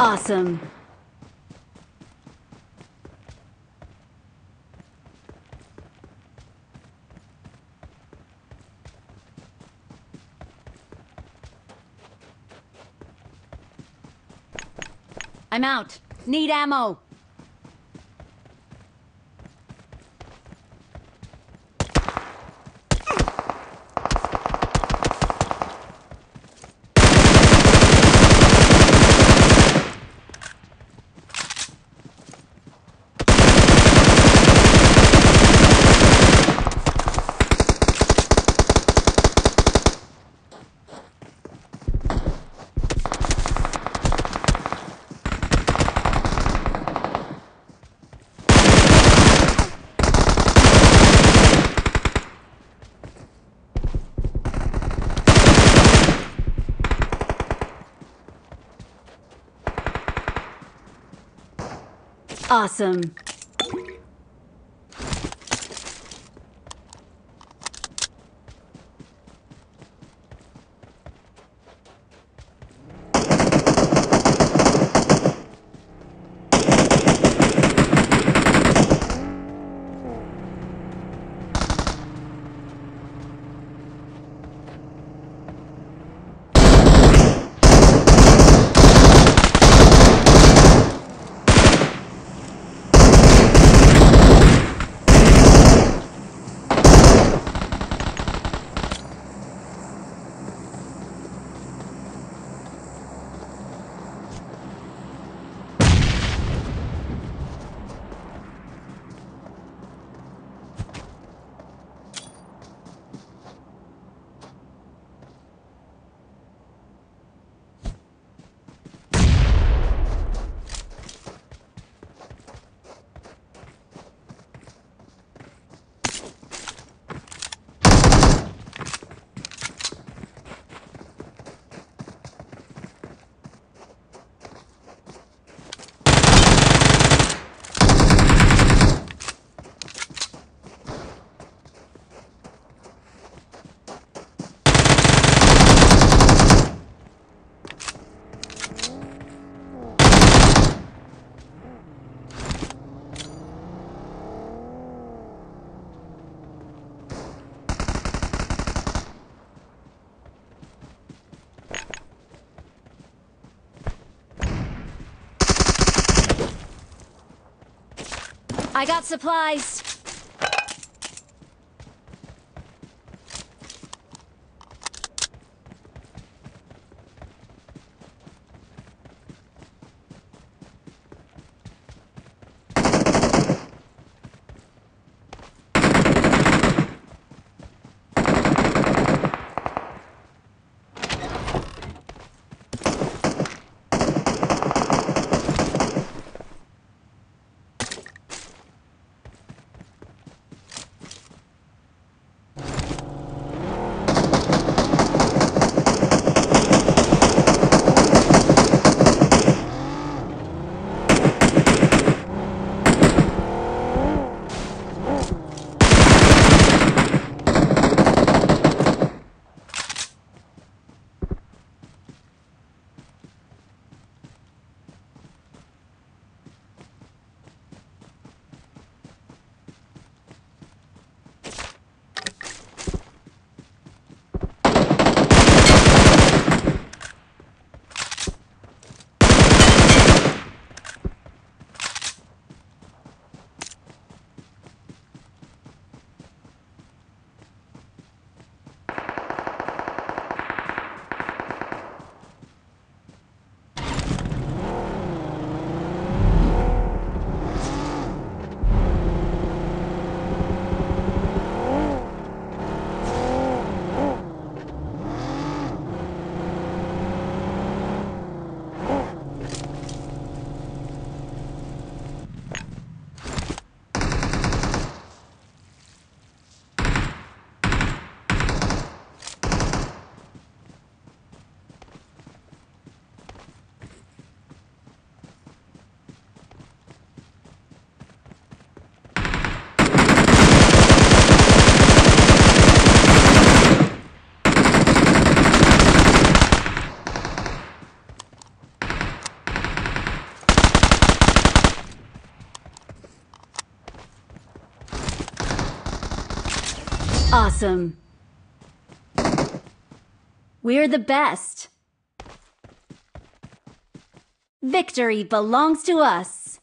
Awesome. I'm out. Need ammo. Awesome. I got supplies. Awesome. We're the best. Victory belongs to us.